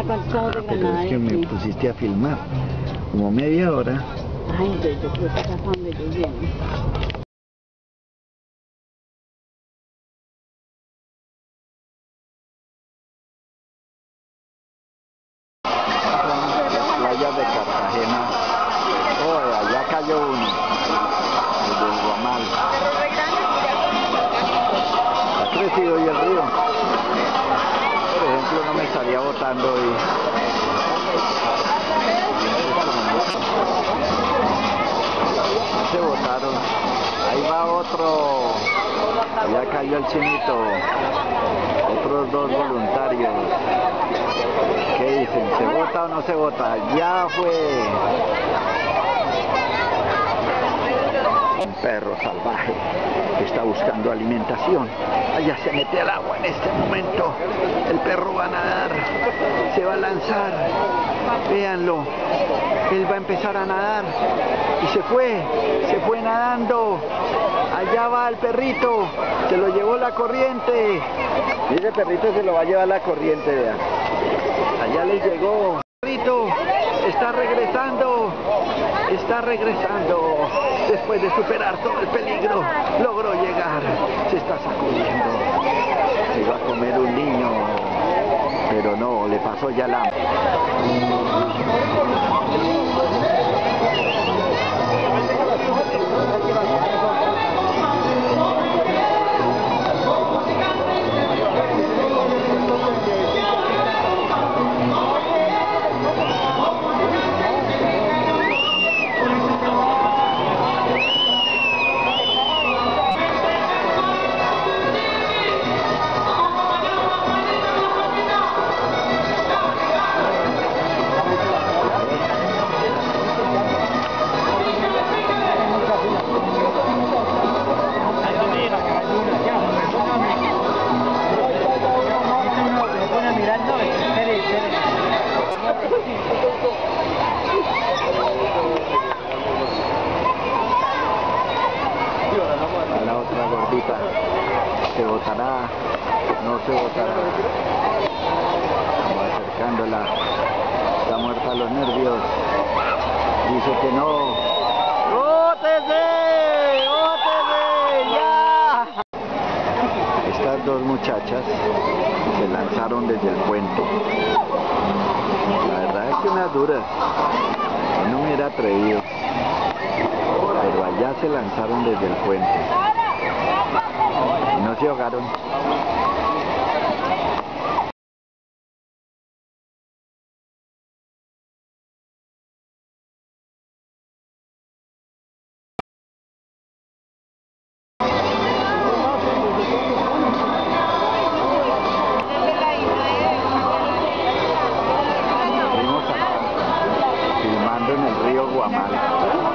¿A cuántos somos de Pero Granada? es que me Sí. pusiste a filmar. Como media hora. Ay, entonces yo creo que acá donde ellos vienen. Las playas de Cartagena. Oh, allá cayó uno. El del Guamal. Ha crecido hoy el río. Estaría botando hoy. Se botaron. Ahí va otro. Allá cayó el chinito. Otros dos voluntarios. ¿Qué dicen? ¿Se vota o no se vota? Ya fue. Un perro salvaje que está buscando alimentación. Allá se mete al agua en este momento. El perro va a nadar. Se va a lanzar. Véanlo. Él va a empezar a nadar. Y se fue. Se fue nadando. Allá va el perrito. Se lo llevó la corriente. Y ese perrito se lo va a llevar la corriente, vean. Allá le llegó. Perrito está regresando. Está regresando. Después de superar todo el peligro, logró llegar. Se está sacudiendo. Se iba a comer un niño. Pero no, le pasó ya la... ¿Se votará? ¿No se votará? Acercándola. Está muerta a los nervios. Dice que no. ¡Bótese! ¡Bótese! ¡Ya! Estas dos muchachas se lanzaron desde el puente. La verdad es que unas duras. Yo no me hubiera atrevido. Pero allá se lanzaron desde el puente. Acá, filmando en el río Guamal.